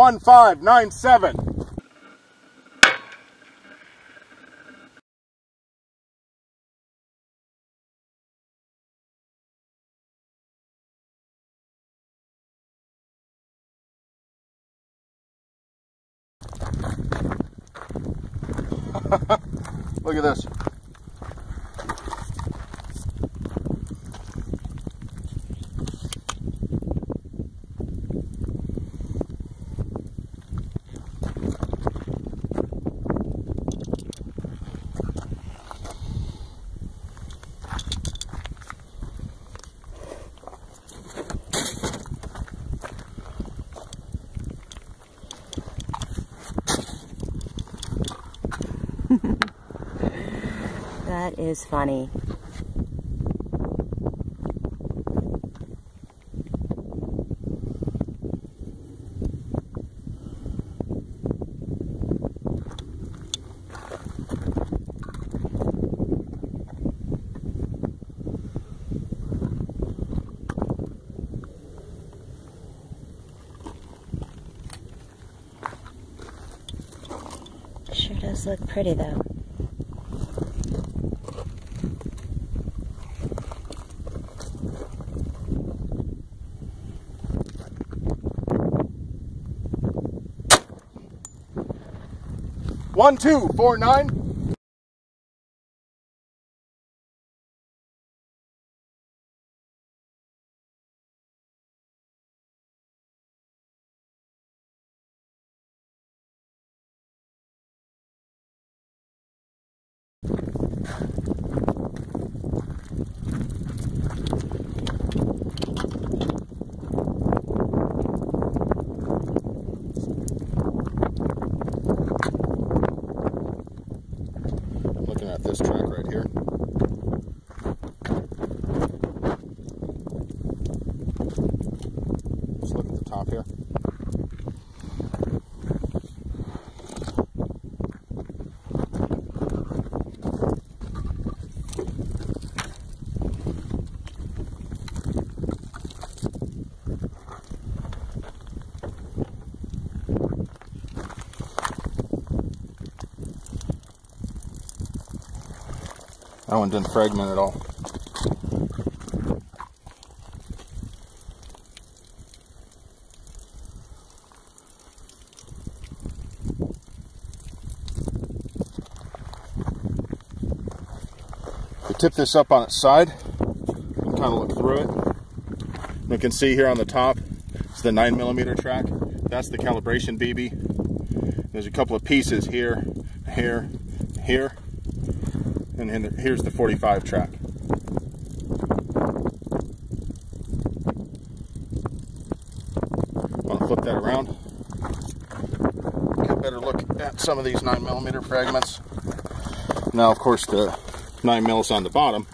1597. Look at this. That is funny. Sure does look pretty though. One, two, four, nine. Top here. That one didn't fragment at all. Tip this up on its side and kind of look through it. You can see here on the top, it's the 9 millimeter track. That's the calibration BB. There's a couple of pieces here, here, here, and here's the 45 track. I'm gonna flip that around. Get a better look at some of these 9 millimeter fragments. Now, of course, the 9 mils on the bottom